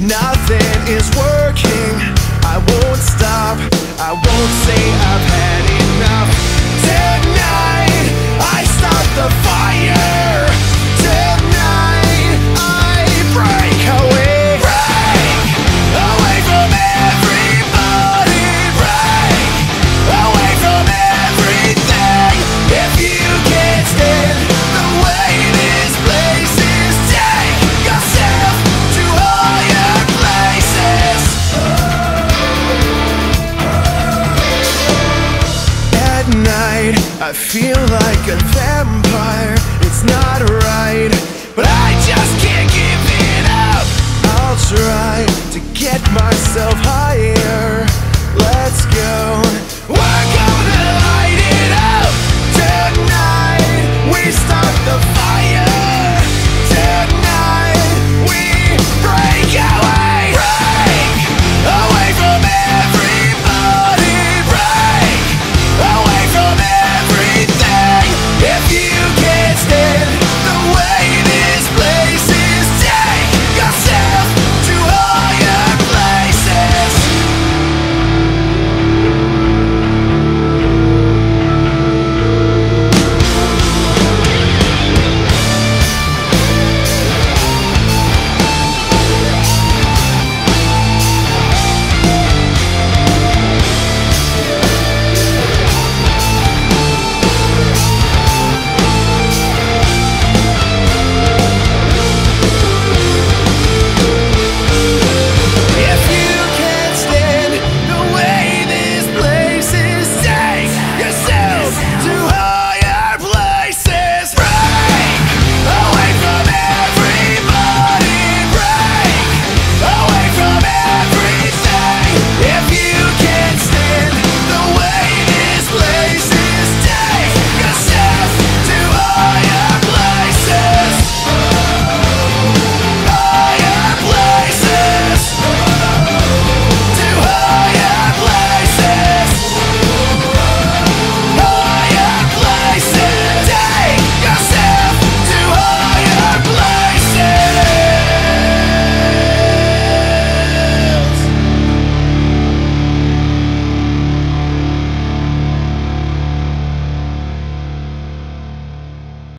Nothing is working. I won't stop. I won't night. I feel like a vampire. It's not right.